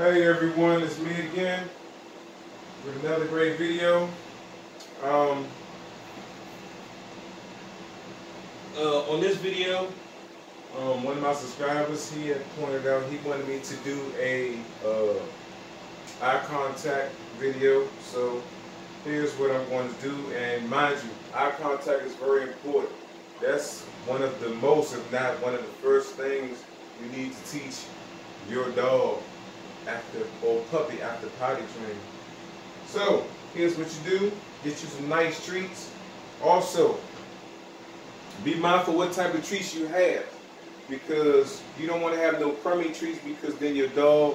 Hey everyone, it's me again with another great video. Um, uh, on this video, um, one of my subscribers, he had pointed out he wanted me to do a uh, eye contact video. So here's what I'm going to do. And mind you, eye contact is very important. That's one of the most, if not one of the first things you need to teach your dog after or puppy after potty training. So here's what you do: get you some nice treats. Also, be mindful what type of treats you have because you don't want to have no crummy treats because then your dog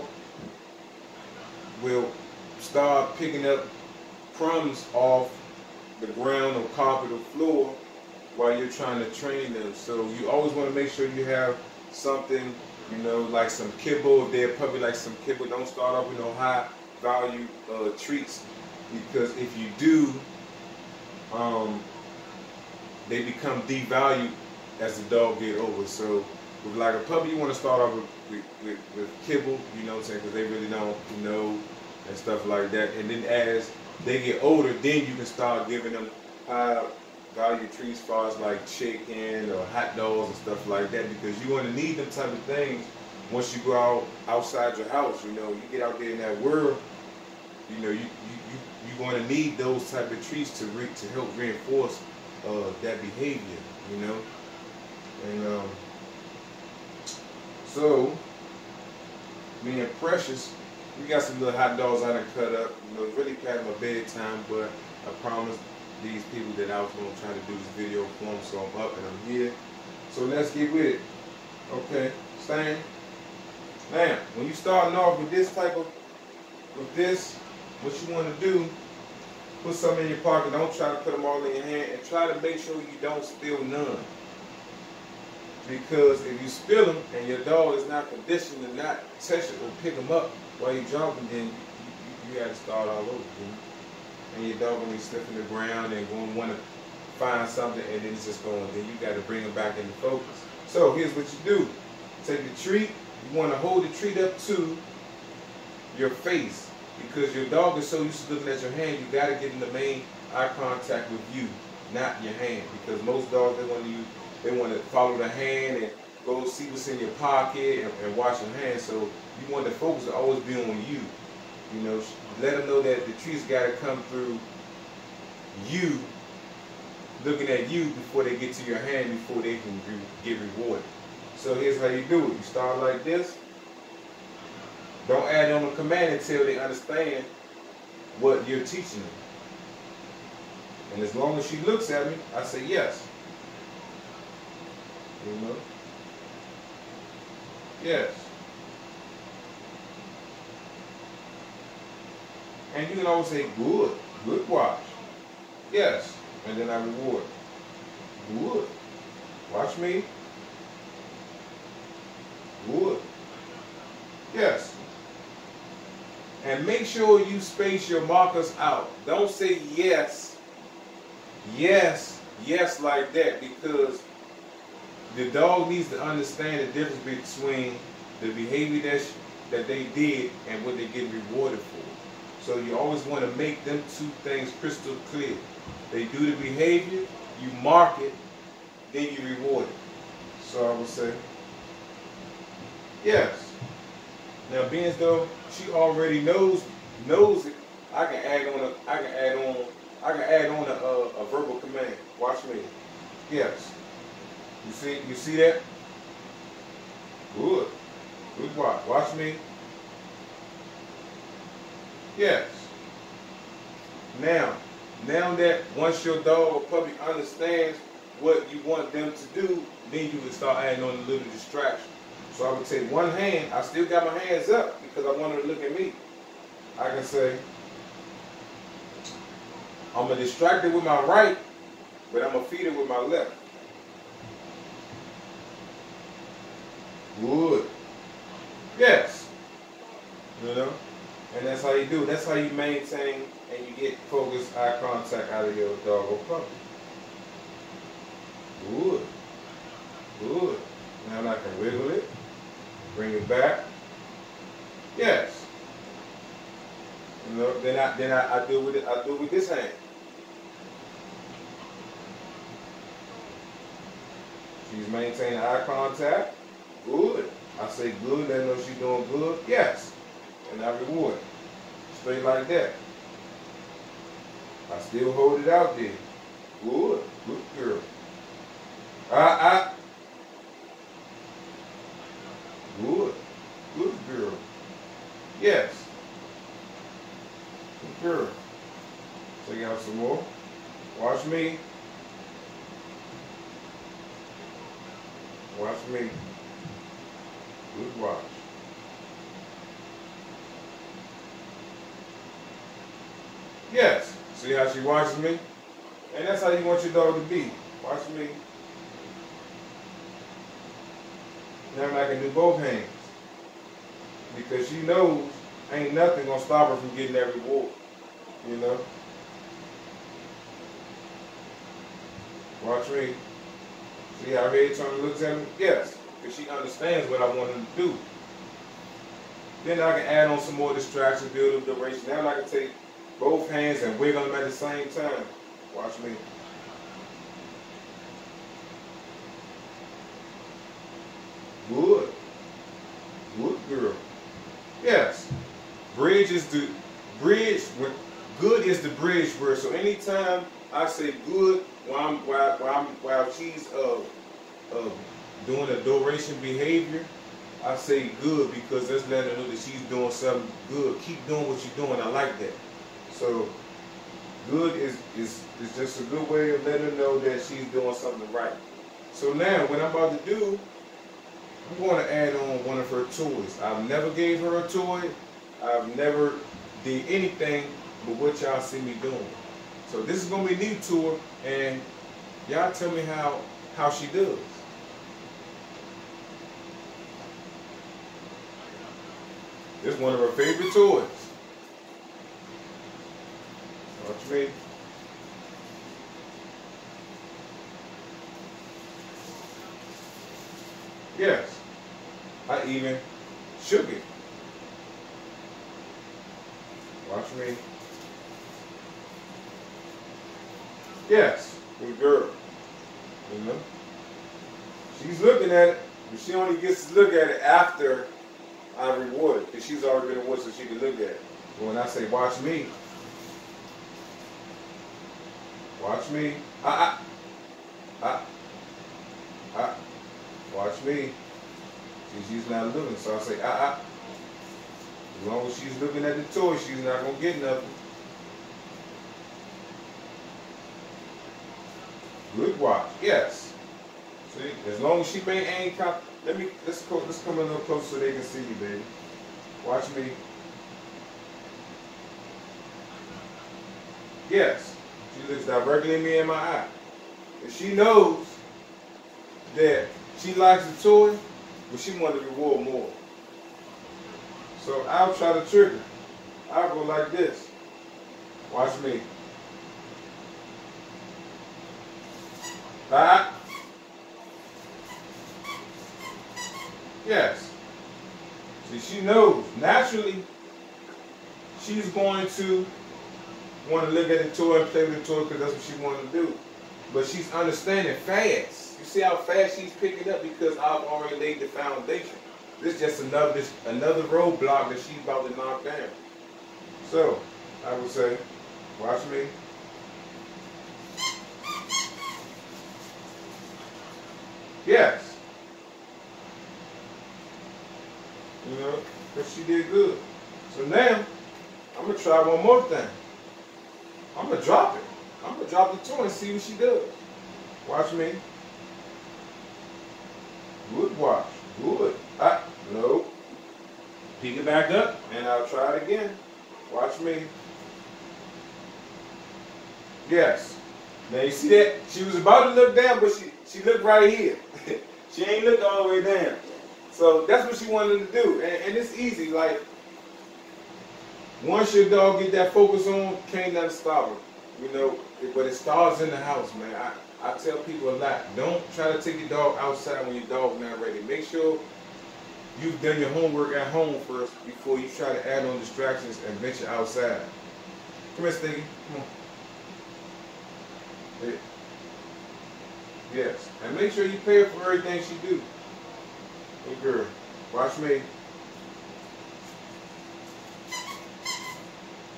will start picking up crumbs off the ground or carpet or floor while you're trying to train them. So you always want to make sure you have something, you know, like some kibble. If they're puppy, like some kibble. Don't start off with no high value uh, treats because if you do, um, they become devalued as the dog get older. So with like a puppy, you want to start off with, with, with, with kibble, you know what I'm saying, because they really don't know and stuff like that. And then as they get older, then you can start giving them high value treats as far as like chicken or hot dogs and stuff like that because you want to need them type of things once you go out outside your house. You know, you get out there in that world, you know, you you, you you're going to need those type of treats to re, to help reinforce uh, that behavior. You know, and um, so me and Precious, we got some little hot dogs I done cut up. You know, really past my bedtime, but I promise these people that I was going to try to do this video for them, so I'm up and I'm here. So let's get with it. Okay, stand. Now, when you starting off with this type of, with this, what you want to do, put some in your pocket. Don't try to put them all in your hand, and try to make sure you don't spill none. Because if you spill them and your dog is not conditioned to not touch it or pick them up while you're jumping, then you, you, got to start all over. And your dog gonna be sniffing the ground and gonna want to find something and then it's just going then you got to bring them back into focus. So here's what you do. Take the treat you want to hold the treat up to your face because your dog is so used to looking at your hand you got to get in the main eye contact with you not your hand because most dogs they want to use they want to follow the hand and go see what's in your pocket and, and wash your hand. so you want the focus to always be on you you know, let them know that the treats got to come through you, looking at you before they get to your hand, before they can get rewarded. So here's how you do it. You start like this. Don't add on a command until they understand what you're teaching them. And as long as she looks at me, I say yes. You know? Yes. And you can always say, good, good watch. Yes. And then I reward. Good. Watch me. Good. Yes. And make sure you space your markers out. Don't say yes, yes, yes like that because the dog needs to understand the difference between the behavior that, that they did and what they get rewarded for. So you always want to make them two things crystal clear. They do the behavior, you mark it, then you reward it. So I would say, yes. Now being though she already knows knows it, I can add on a I can add on I can add on a, a, a verbal command. Watch me. Yes. You see you see that? Good. Good watch. Watch me. Yes. Now, now that once your dog or puppy understands what you want them to do, then you can start adding on a little distraction. So I would take one hand, I still got my hands up because I want her to look at me. I can say, I'm to distract it with my right, but I'm to feed it with my left. Good. Yes. You know? How you do. That's how you maintain and you get focused eye contact out of your dog or puppy. Good. Good. Now I can wiggle it. Bring it back. Yes. Then I then I, I do with it. I do with this hand. She's maintaining eye contact. Good. I say good. Let know she's doing good. Yes. And I reward. Straight like that. I still hold it out there. Good. Good girl. I, I. Good. Good girl. Yes. Good girl. Take out some more. Watch me. Watch me. Good watch. Yes. See how she watches me? And that's how you want your dog to be. Watch me. Now I can do both hands. Because she knows ain't nothing gonna stop her from getting that reward. You know? Watch me. See how Red Tony looks at me? Yes. Because she understands what I want her to do. Then I can add on some more distractions, build up duration. Now I can take both hands and wiggle them at the same time. Watch me. Good. Good girl. Yes. Bridge is the bridge. Good is the bridge word. So anytime I say good while I'm while, while, I'm, while she's uh, uh, doing a duration behavior, I say good because that's letting her know that she's doing something good. Keep doing what you're doing. I like that. So good is, is, is just a good way of letting her know that she's doing something right. So now what I'm about to do, I'm going to add on one of her toys. I've never gave her a toy. I've never did anything but what y'all see me doing. So this is going to be new to her and y'all tell me how, how she does. This is one of her favorite toys. Yes. I even shook it. Watch me. Yes, good girl. You know? She's looking at it, but she only gets to look at it after I reward it. Because she's already been rewarded so she can look at it. But when I say watch me, watch me. Ah, ah, ah, ah. Watch me. She's not looking, so I say ah, ah. As long as she's looking at the toy, she's not going to get nothing. Good watch. Yes. See, as long as she ain't cop. Let me let's go. Let's come a little closer so they can see you, baby. Watch me. Yes. She looks directly me in my eye. If she knows that she likes the toy, but she wants the reward more. So I'll try to trigger. I'll go like this. Watch me. Back. Yes. See, she knows. Naturally, she's going to want to look at the toy and play with the toy because that's what she wants to do. But she's understanding fast. You see how fast she's picking up because I've already laid the foundation. This is just another this, another roadblock that she's about to knock down. So, I would say, watch me. Yes. You know, because she did good. So now, I'm to try one more thing. I'm to drop it. I'm to drop the toy and see what she does. Watch me. Good watch. Good. Ah, no. Pick it back up, and I'll try it again. Watch me. Yes. Now you see that? She was about to look down, but she, she looked right here. she ain't looked all the way down. So that's what she wanted to do. And, and it's easy. Like, once your dog get that focus on, can't nothing stop her. You know, but it starts in the house, man. I, I tell people a lot, don't try to take your dog outside when your dog not ready. Make sure you've done your homework at home first before you try to add on distractions and venture outside. Come here, Stinky. Come on. Yes. And make sure you pay for everything she do. Hey girl, watch me.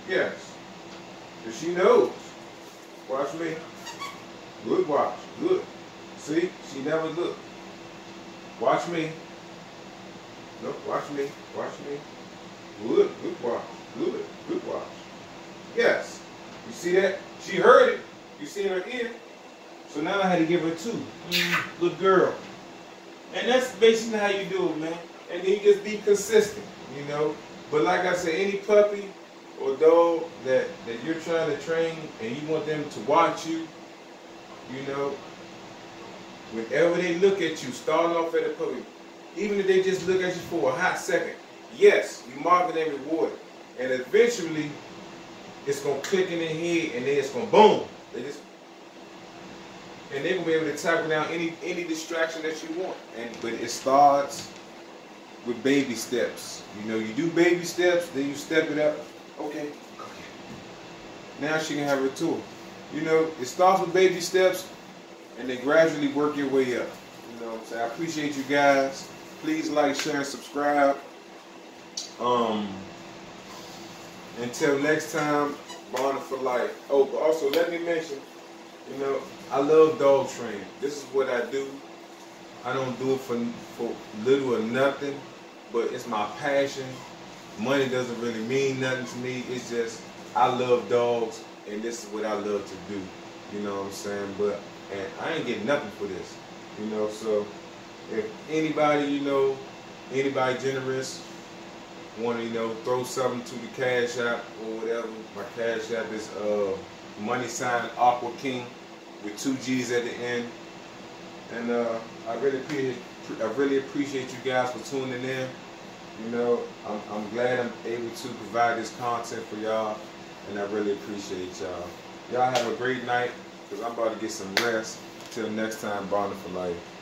Yes. And she knows. Watch me. Good watch. Good. See? She never looked. Watch me. No, watch me. Watch me. Good. Good watch. Good. Good watch. Yes. You see that? She heard it. You see in her ear. So now I had to give her two. Mm, good girl. And that's basically how you do it, man. And then you just be consistent, you know. But like I said, any puppy or dog that, that you're trying to train and you want them to watch you, you know, whenever they look at you, start off at a puppy, even if they just look at you for a hot second, yes, you mark and reward. And eventually, it's gonna click in their head and then it's gonna boom. They just and they're gonna be able to tackle down any any distraction that you want. And but it starts with baby steps. You know, you do baby steps, then you step it up. Okay. Now she can have her tool. You know, it starts with baby steps, and then gradually work your way up. You know, so I appreciate you guys. Please like, share, and subscribe. Um. Until next time, bonding for life. Oh, but also let me mention, you know, I love dog training. This is what I do. I don't do it for for little or nothing, but it's my passion. Money doesn't really mean nothing to me. It's just I love dogs, and this is what I love to do. You know what I'm saying? But and I ain't getting nothing for this. You know, so if anybody you know, anybody generous, want to you know throw something to the cash app or whatever, my cash app is uh money sign Aqua King with two G's at the end. And uh, I really appreciate I really appreciate you guys for tuning in. You know, I'm, I'm glad I'm able to provide this content for y'all, and I really appreciate y'all. Y'all have a great night, because I'm about to get some rest. Till next time, Bonding for Life.